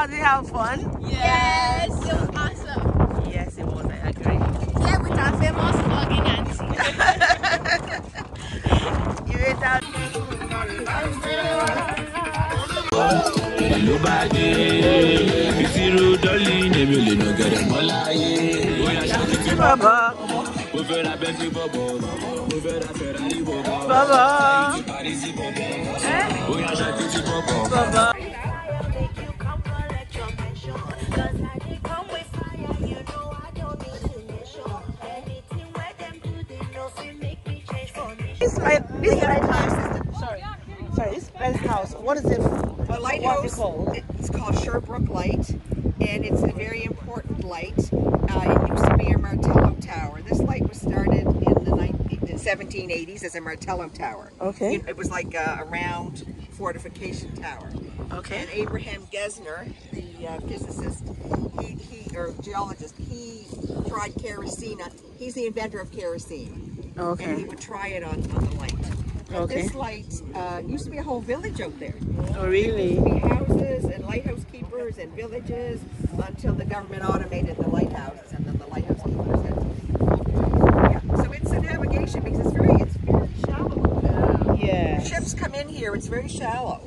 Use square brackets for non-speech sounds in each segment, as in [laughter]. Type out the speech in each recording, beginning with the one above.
out? Did you have fun? Yes, it was awesome. Yes, it was. I agree. Yeah, with our famous vlogging auntie. [laughs] You ate out. ló bá dé ìṣirò dọ́lì èmi ò lè nà gẹ̀rẹ̀ mọ́ láyé bóyá ṣáàtì tí Baba. mo fẹ́ ra bẹ́ńtì bọ̀bọ̀ mo fẹ́ ra fẹ̀rari bọ̀bọ̀ Baba. parísì bọ̀bọ̀ bóyá ṣáàtì tí bọ̀bọ̀. Baba. This lighthouse. Sorry, sorry. This lighthouse. What is it? A is lighthouse, it called? it's called Sherbrooke Light, and it's a very important light. Uh, it used to be a Martello Tower. This light was started in the 19, 1780s as a Martello Tower. Okay. It, it was like a, a round fortification tower. Okay. And Abraham Gesner, the uh, physicist, he, he or geologist, he tried kerosene. He's the inventor of kerosene. And Okay. he would try it on, on the light. Okay. This light uh, used to be a whole village out there Oh, really? be houses and lighthouse keepers and villages until the government automated the lighthouses and then the lighthouse keepers had yeah. So it's a navigation because it's very it's very shallow. Yeah. Ships come in here, it's very shallow.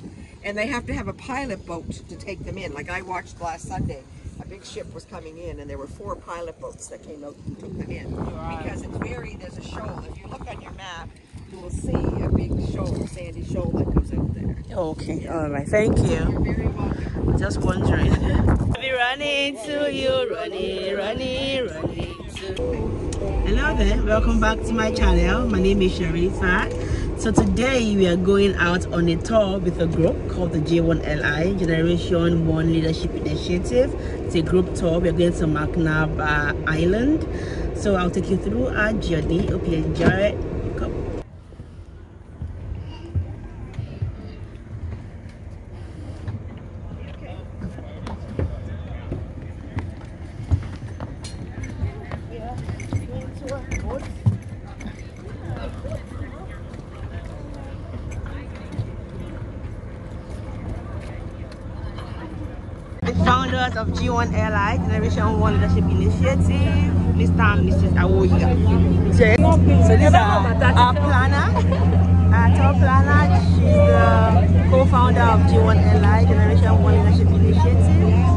And they have to have a pilot boat to take them in. Like I watched last Sunday, big ship was coming in and there were four pilot boats that came out and took them in. Because it's very there's a shoal. If you look on your map, you will see a big shoal, sandy shoal that goes out there. Okay. All right. Thank you. You're very welcome. Just wondering. Be running to you, running, running, running to. Hello there, welcome back to my channel. My name is Sherifat. So today we are going out on a tour with a group called the G1LI Generation One Leadership Initiative. It's a group tour. We are going to McNab Island. So I'll take you through our journey. Hope you enjoy it. Come. The founders of G1LI, Generation One Mr. and Mrs. Awoya. So these are our planner, our top planner. She's the co-founder of G1LI, Generation One Leadership Initiative.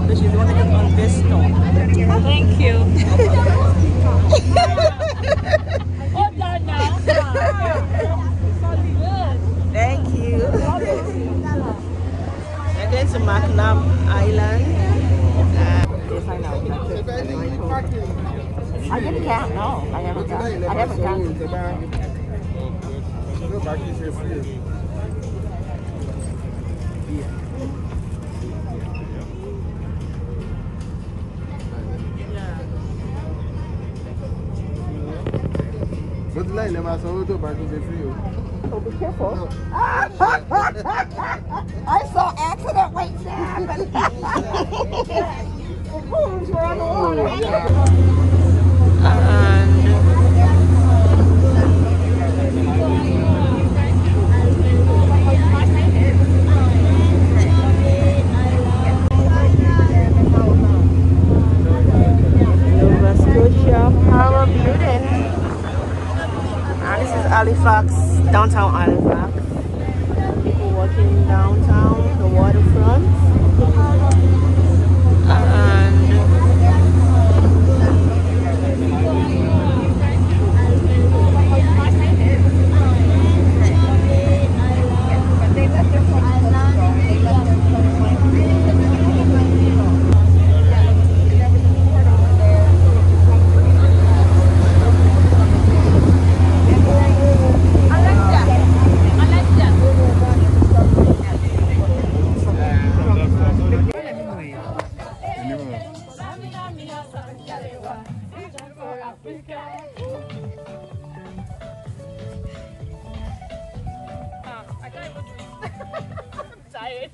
So she's the one that on this store. Thank you. Hold on now. Thank you. We're going to McNab Island. Uh, I didn't count, no. I haven't counted. I haven't counted. láyìn lẹ́ máa sanwó tó bá tún ṣe free o. Oh, so be careful. [laughs] I saw accident waiting to happen. [laughs] the booms were on the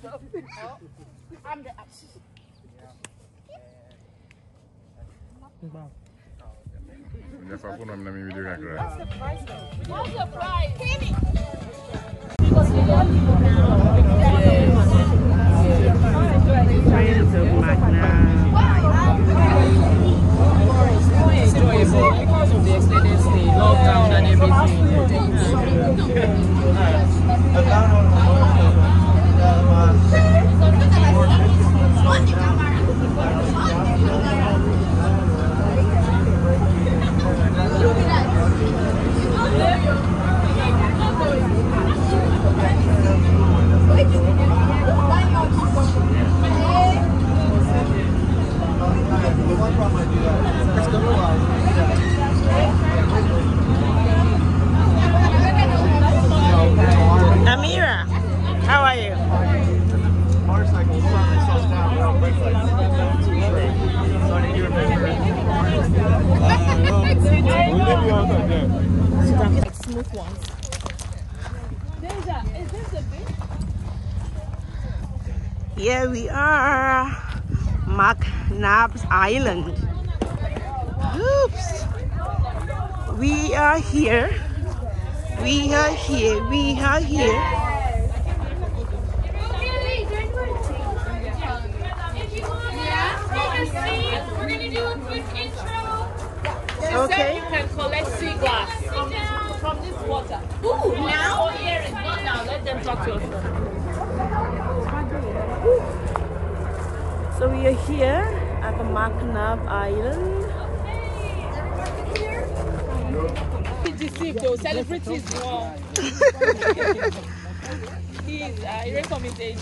I'm the artist. What's the price? What's. Because we now. Because of the extended stay, lockdown and everything. Yeah. Island. Oops. We are here. We are here. We are here. Okay. So we are here at the McNab Island. Be deceived though. Celebrities wrong. [laughs] Please, uh, erase from his age.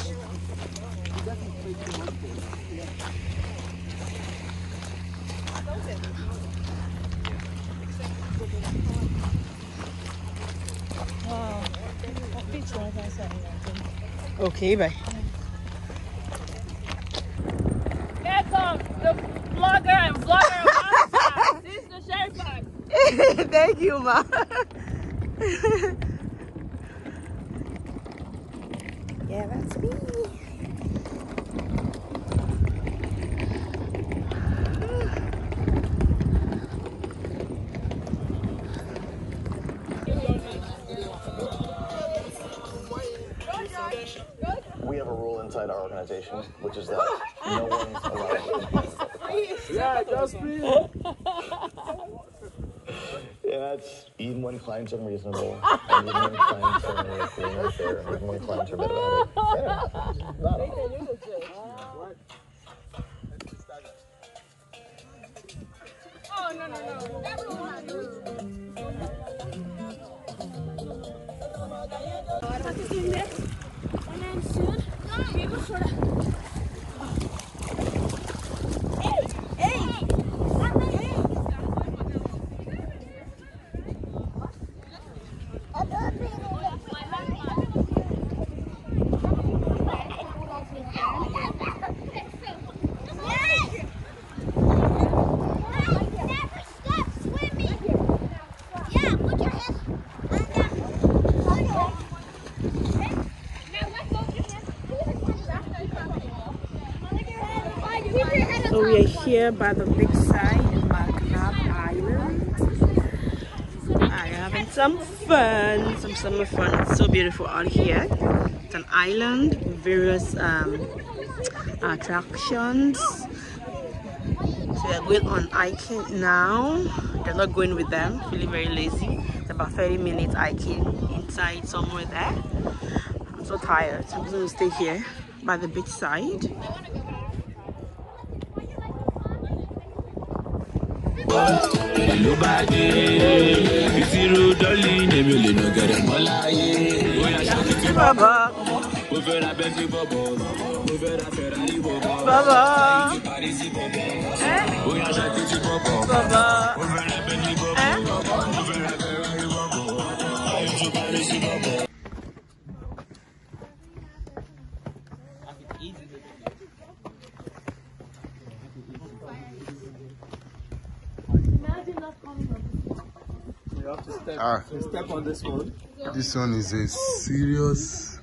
Okay, bye. Here comes the blogger and vlogger of Africa. This is the sheriff bag. Thank you, ma. yeah, that's me. We have a rule inside our organization, which is that no one's allowed. Yeah, just please. That's even when clients are unreasonable, [laughs] and even when clients are unfair, and even when clients are bad about it. Yeah, not all. Here by the big side in McNab Island. I'm having some fun, some summer fun. It's so beautiful out here. It's an island various um, attractions. So we are going on hiking now. They're not going with them, feeling very lazy. It's about 30 minutes hiking inside somewhere there. I'm so tired, so I'm just gonna stay here by the beach side. Ló bá dé ìṣirò dọ́lì èmi ò lè nà gẹ̀rẹ̀ mọ́ láyé. bóyá ṣáàkì tí Baba, mo fẹ́ ra bẹ́ńtì bọ̀bọ̀ mo fẹ́ ra fẹ̀rari bọ̀bọ̀ Baba, parísì bọ̀bọ̀ bóyá ṣáàkì tí bọ̀bọ̀ Baba. mo fẹ́ ra bẹ́ńtì Ah. you step on this one. This one is a serious.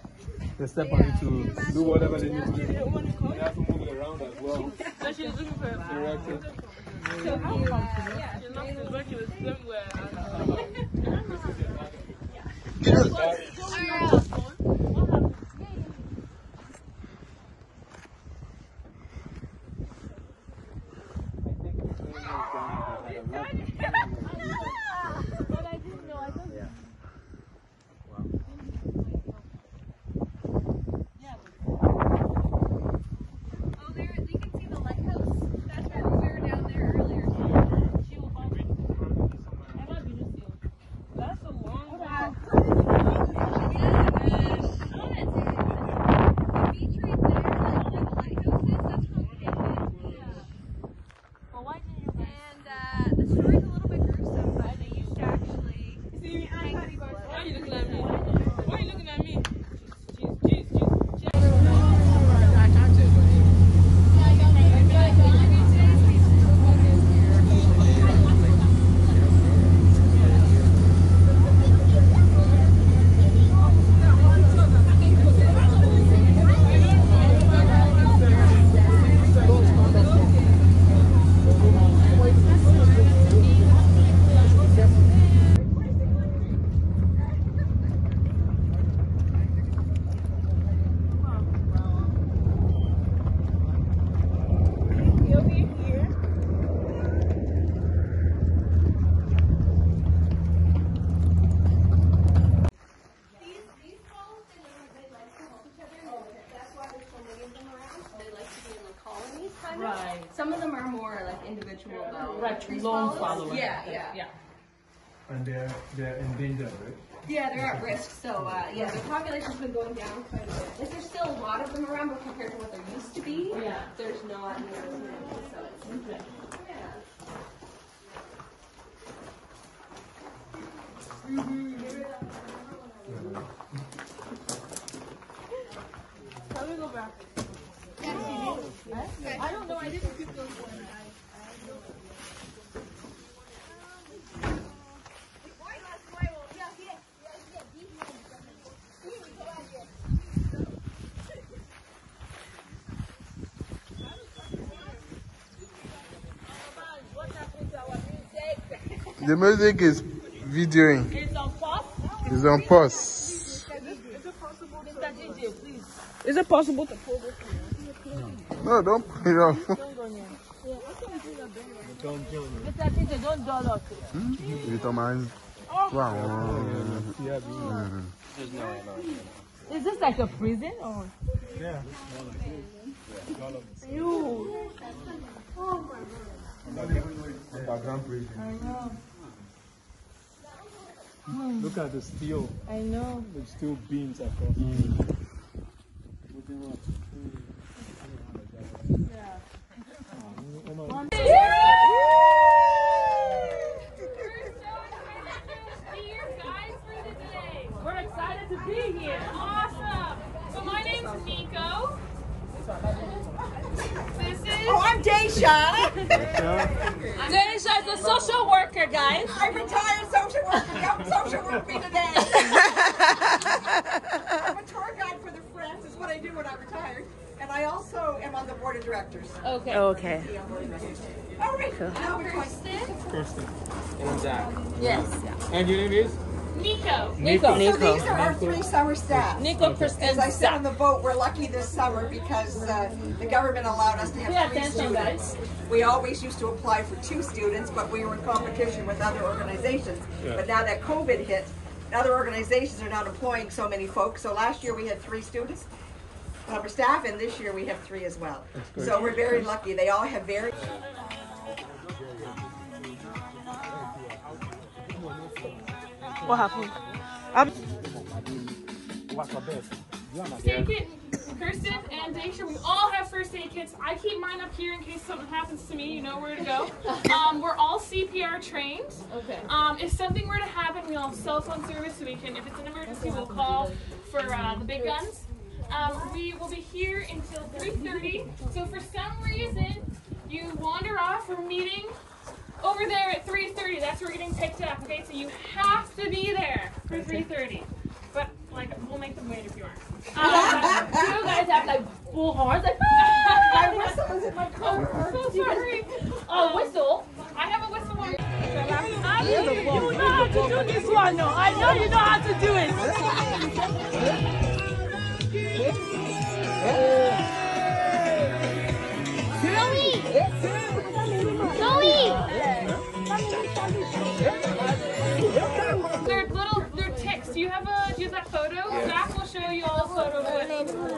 They step on it to do whatever they need to do. They have to move it around as well. So she's looking for a Directly. She's not when she was somewhere. kind of. Right. Some of them are more like individual though. Like tree lone swallows. followers. Yeah, yeah, Yeah. And they're they're endangered, right? Yeah, they're at risk. So uh, yeah, the population's been going down quite a bit. Like there's still a lot of them around, but compared to what there used to be, Yeah. there's not near as many. So it's How do we go back? I don't know. I didn't keep those ones. The music is videoing. It's on pause. It's on pause. Mr. DJ, please. Is it possible to pull this? No, don't put it off. Mr. DJ, don't dull us. Ibi tó máa ń kó àwọn. Is this like a prison or? Yeah. You. Background prison. Look at the steel. I know. The steel beams across. We're excited to be here. Awesome. So my name's Nico. This is Oh, I'm Daisha. Denisha is a social worker, guys. I'm retired social worker. Come social work me today. I'm a tour guide for the Friends. Is what I do when I'm retired. And I also am on the board of directors. Okay. Okay. All right. Now we're going. Kirsten. And Zach. Yes. And your name is? Nico. Nico. So these are our three summer staff. Nico, Kristen, As I said on the boat, we're lucky this summer because uh, the government allowed us to Pay have three attention, students. We always used to apply for two students, but we were in competition with other organizations. But now that COVID hit, other organizations are not employing so many folks. So last year we had three students, summer staff, and this year we have three as well. So we're very lucky. They all have very. What happened? Take it. Kirsten and Daisha, we all have first aid kits. I keep mine up here in case something happens to me. You know where to go. [laughs] Um, we're all CPR trained. Okay. Um, if something were to happen, we all have cell phone service, so we can, if it's an emergency, we'll call for uh, the big guns. Um, we will be here until 3:30. So for some reason you wander off from meeting over there at 3:30, that's where we're getting picked up. Okay, so you have to be there for 3:30. But like, we'll make them wait if you aren't. Um, [laughs] You guys have like bull horns. Like, [laughs] My [laughs] whistle is in my coat. so sorry. oh, whistle. I have a whistle on. You know how to do this one, no? I know you know how to do it. They're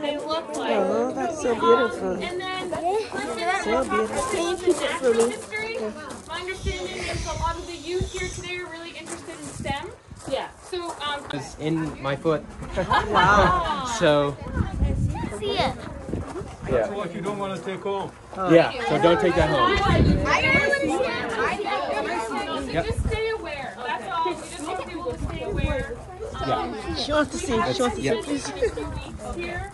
they look like. Oh, that's so beautiful. And then, so beautiful. Thank history. My understanding is a lot of the youth here today are really interested in STEM. Yeah. So, um, was in my foot. [laughs] Wow. So So what you don't want to take home? yeah, so don't take that home. so Yep. just stay aware. That's all. We just want people to stay aware. Yeah. She wants to see. She wants to Yeah. see. Two weeks here.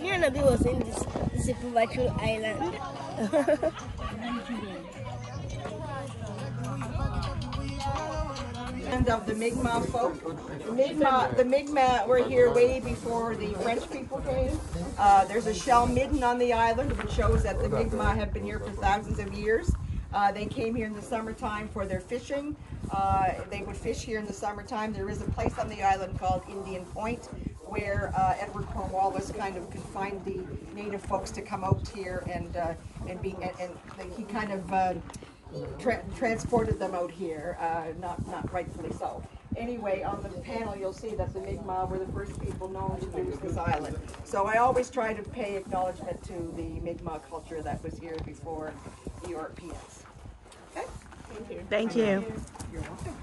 You know, was in this supernatural island. [laughs] Of the Mi'kmaq folk. The Mi'kmaq, the Mi'kmaq were here way before the French people came. Uh, there's a shell midden on the island, which shows that the Mi'kmaq have been here for thousands of years. Uh, they came here in the summertime for their fishing. Uh, they would fish here in the summertime. There is a place on the island called Indian Point where uh, Edward Cornwallis kind of confined the native folks to come out here and uh, and be and, and he kind of uh, tra- transported them out here, uh, not not rightfully so. Anyway, on the panel you'll see that the Mi'kmaq were the first people known to use this island. So I always try to pay acknowledgement to the Mi'kmaq culture that was here before the Europeans. Okay? Thank you. Thank you. You're welcome.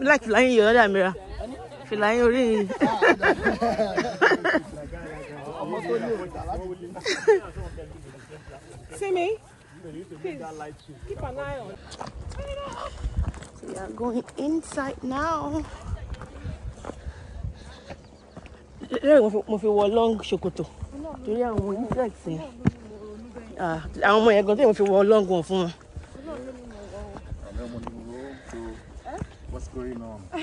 Like flying your other mirror. Flying your ring. See me? Please, keep an eye on. We are going inside now. lẹ́yìn mo fi wọ long ṣòkòtò torí àwọn insects yẹn Ah, àwọn ọmọ yẹn gan tí mo fi wọ long wọn fún wọn. Going on? [laughs]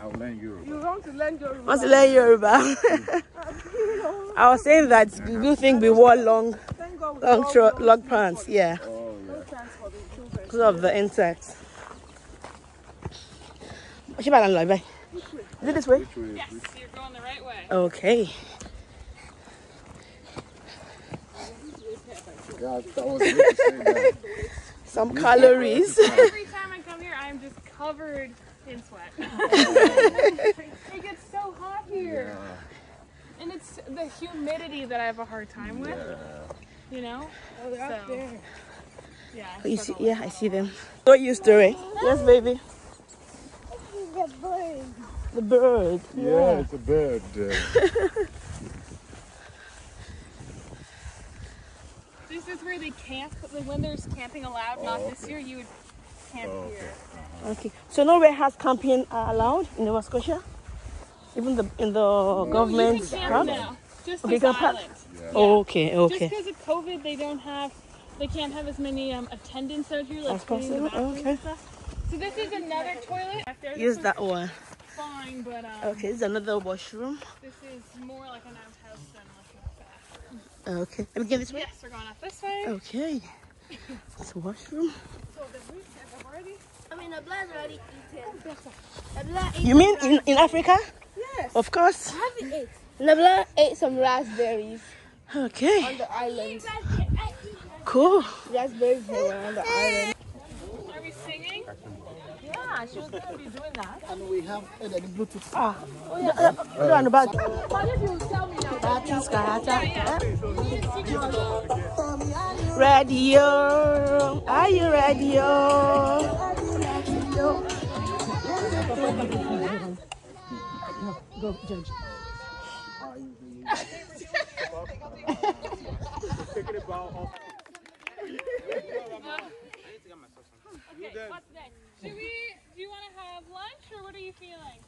I'll learn you. You want to learn your wọ́n ti lẹ́yìn yorùbá. [laughs] I was saying that do you think we wore long long tro- long pants? Yeah. Oh, because of the insects. Ṣé bàtà ń lọ ibẹ̀? Is it this way? Yes, you're going the right way. Okay. Yeah, that was [laughs] good to say that. Some calories. [laughs] Every time I come here, I'm just covered in sweat. [laughs] it gets so hot here. And it's the humidity that I have a hard time with. You know? Oh, they're up there. Yeah. I Oh, you see, yeah, I see them. So used to it. Yes, baby. The bird. The bird. Yeah, it's a bird. Uh, [laughs] This is where they camp. Like when there's camping allowed, not this year, you would camp here. Okay. So nowhere has camping uh, allowed in Nova Scotia? Even the in the government you can camp now. Just Okay, this can park- island. Okay, okay. Just because of COVID, they don't have, they can't have as many um, attendants out here, like As cleaning the bathrooms okay. and stuff. So this is another toilet. Back there. This Use that one. Fine, but um, Okay, this is another washroom. this is more like an outhouse than like a bath. Okay. Let me get this way. Yes, we're going up this way. Okay. It's a washroom. So the roof have already. I mean, the blood's already eaten. The blood ate You mean in, in Africa? Yes. Of course. I haven't ate. Nabla ate some raspberries Okay. on the island. Cool. Raspberries were on the island. Are we she was going to be doing that. And we have uh, the Bluetooth. Ah. Go on the back. But if you tell me now, Radio. Are you radio? [laughs] Go, Judge. [laughs] Okay, what's next? Should we? Do you want to have lunch, or what are you feeling?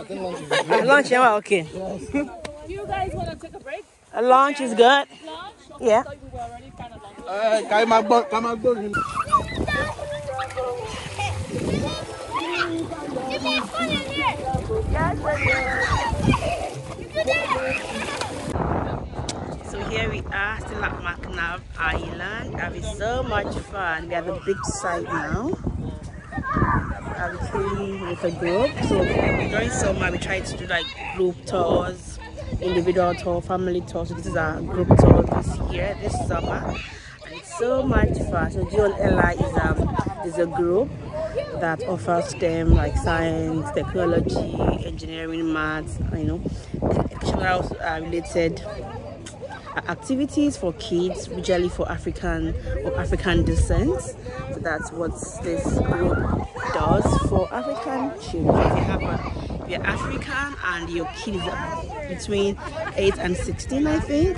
Uh, lunch, lunch, yeah, well, okay. you guys want to take a break? A lunch is good. Lunch? Yeah. So we were already kind of long. Uh, kaya magbo, kaya magbo. Give me a phone in here. So here we are, still at McNab Island, having so much fun. We are at the beach side now. I'm came with a group. So during summer, we try to do like group tours, individual tour, family tours. So this is our group tour this year, this summer. And it's so much fun. So Joel Ella is um is a group that offers them like science, technology, engineering, maths, you know, educational uh, related activities for kids, usually for African or African descent. So that's what this group does for African children. You're uh, African and your kid is uh, between 8 and 16, I think,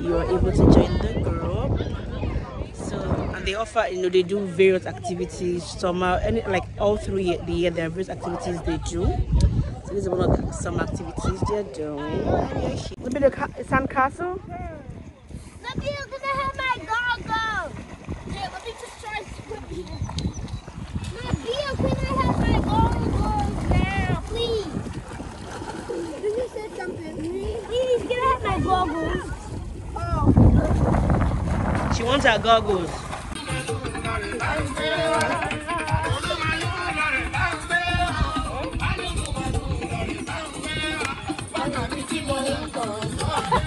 you are able to join the group. So and they offer, you know, they do various activities. Summer, any like all through the year, there are various activities they do. So this is one of the, some activities they're doing. A bit of ca- sandcastle. Nabil, can I have my goggles? Um, yeah, let me just try swimming. Nabil, can I have my goggles um, now, please? Did you say something? Please, can I have my goggles? Oh. She wants her goggles.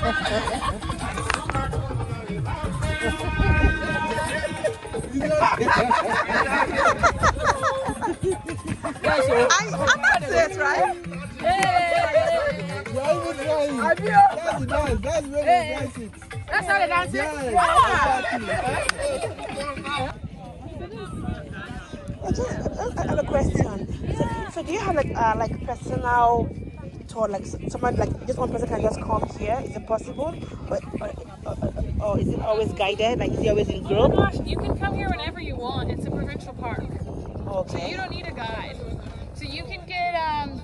I, I'm not serious, right? Trying. That's dance. That's they dance it. That's how they dance it? I just I have a question. So, so do you have like uh, like personal tour, like someone like just one person can just come here? Is it possible, or, or, or, or is it always guided? Like is it always in Oh group? gosh, you can come here whenever you want. It's a provincial park. So you don't need a guide. So you can get, um,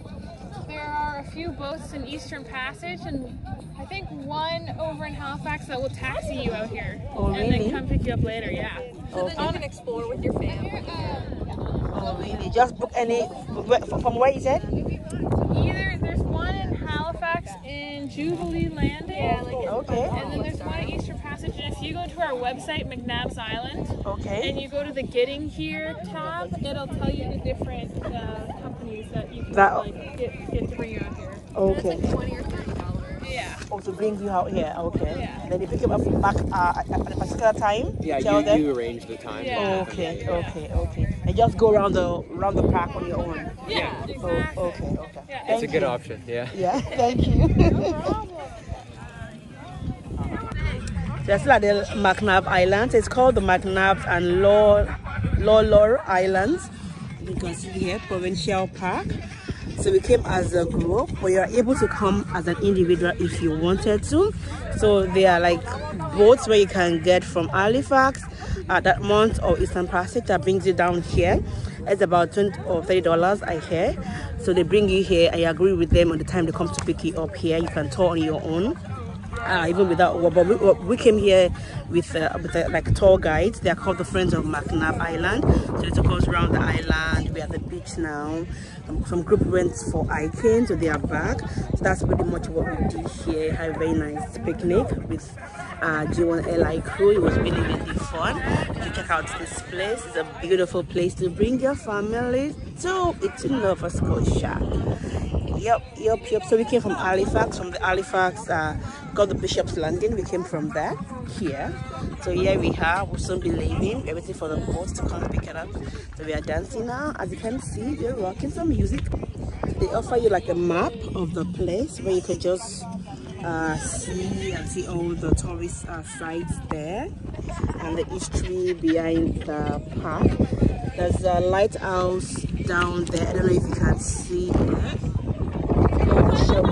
there are a few boats in Eastern Passage and I think one over in Halifax that will taxi you out here. Oh, And really? then come pick you up later, yeah. So then you can explore with your family. Oh really? Just book any from where you said? Either there's one in Halifax in Jubilee Landing. Okay. And then there's one at Eastern Passage. And if you go to our website, McNabs Island, Okay. and you go to the Getting Here tab, it'll tell you the different uh, companies that you can That- like, get, get to bring you out here. Okay. Twenty or thirty dollars. Yeah. Oh, to bring you out here. Okay. Yeah. And then you pick them up back uh, at at a particular time. Yeah, Tell you, them. you arrange the time. Yeah. Okay, okay, okay. And just go around the around the park on your own. Yeah, Oh, exactly. okay, okay. Yeah, It's a good you. option, yeah. Yeah, thank you. That's like the McNab Islands. It's called the McNab and Law Lawlor Islands. You can see here, provincial park. So we came as a group, but you're able to come as an individual if you wanted to. So there are like boats where you can get from Halifax at that month or Eastern Passage that brings you down here. It's about 20 or 30 dollars I hear. So they bring you here. I agree with them on the time they come to pick you up here. You can tour on your own uh, even without but we, we came here with uh, with uh, like tour guides they are called the friends of McNab Island. So they took us around the island. We're at the beach now. Um, some group went for hiking so they are back. So that's pretty much what we did here. Had a very nice picnic with uh, G1LI crew. It was really really fun. You check out this place it's a beautiful place to bring your family to. It's in Nova Scotia Yep, yep, yep. So we came from Halifax, from the Halifax, uh, got the Bishop's Landing. We came from there, here. So here we are. We'll soon be leaving. We're waiting for the boats to come pick it up. So we are dancing now. As you can see, they're rocking some music. They offer you like a map of the place where you can just uh, see and see all the tourist uh, sites there and the history behind the park. There's a lighthouse down there. I don't know if you can see it. Sherwood Lighthouse is down there.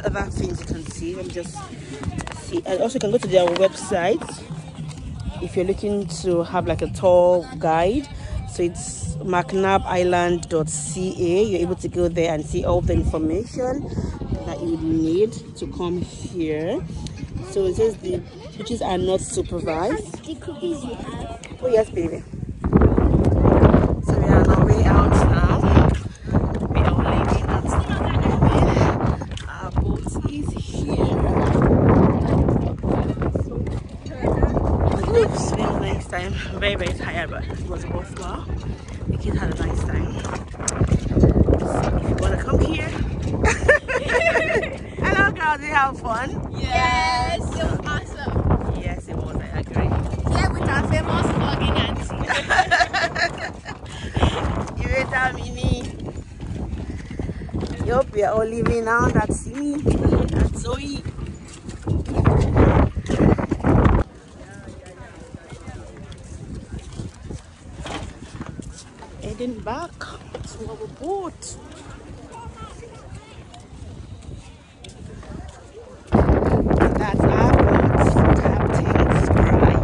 Are other things you can see. Let me just see. And also, you can go to their website if you're looking to have like a tour guide. So it's macnabisland.ca. You're able to go there and see all the information that you need to come here. So it says the beaches are not supervised. The cookies you have. Oh yes, baby. So we are on our way out now. We are leaving. It's not Our boat is here. It's been a nice time. Very but it was worthwhile. The kids had a nice time. So if you want to come here. [laughs] Hello, girls. You have fun? Yes, it was awesome. Yes, it was. I agree. Yeah, with our famous vlogging auntie. You ate a mini. Yup, we are all leaving now. That's me. That's Zoe. Back to our boat. That's our boat, Captain's Pride.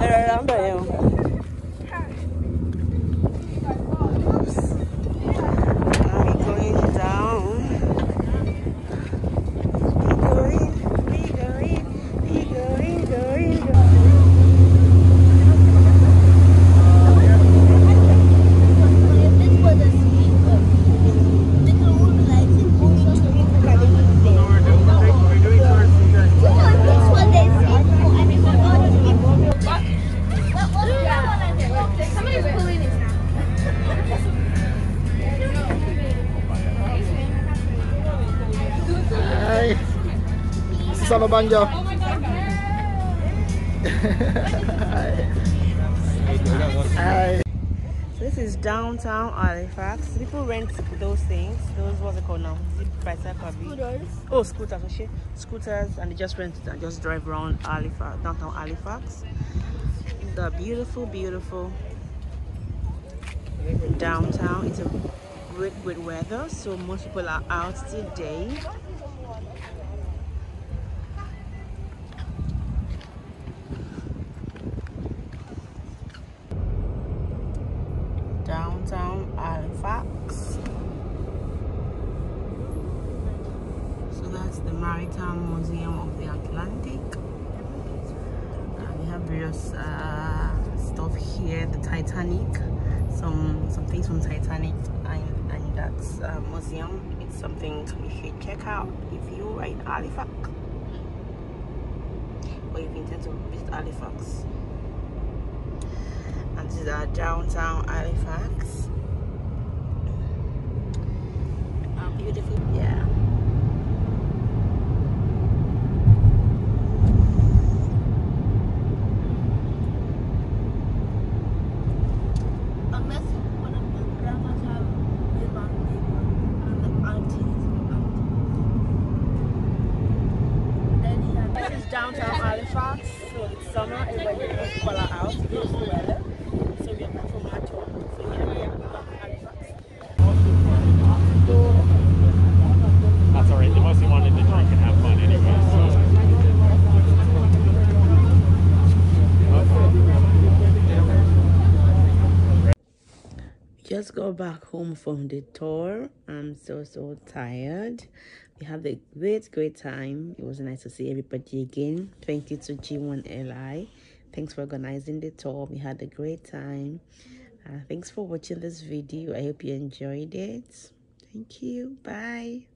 Around swallow banjo. Hi. So this is downtown Halifax. People rent those things. Those what's it called now? Is it bicycle? Scooters. Oh, scooters. Oh shit. Scooters, and they just rent it and just drive around Halifax, downtown Halifax. The beautiful, beautiful downtown. It's a great, great weather, so most people are out today. downtown Halifax. So that's the Maritime Museum of the Atlantic. Uh, we have various uh, stuff here, the Titanic, some some things from Titanic, and, and that uh, museum. It's something you should check out if you are in Halifax or if you intend to visit Halifax and this is our downtown Halifax. How beautiful, yeah. Unless one of the grandmas have live on and the aunties. This is downtown Halifax, so it's summer, everybody knows people are out, it's the weather. So we are back from our tour. So here we are back in Halifax. That's alright. They mostly wanted to drink and have fun anyway. So. Just got back home from the tour. I'm so so tired. We had a great great time. It was nice to see everybody again. Thank you to G1LI. Thanks for organizing the tour. We had a great time. Uh, thanks for watching this video. I hope you enjoyed it. Thank you. Bye.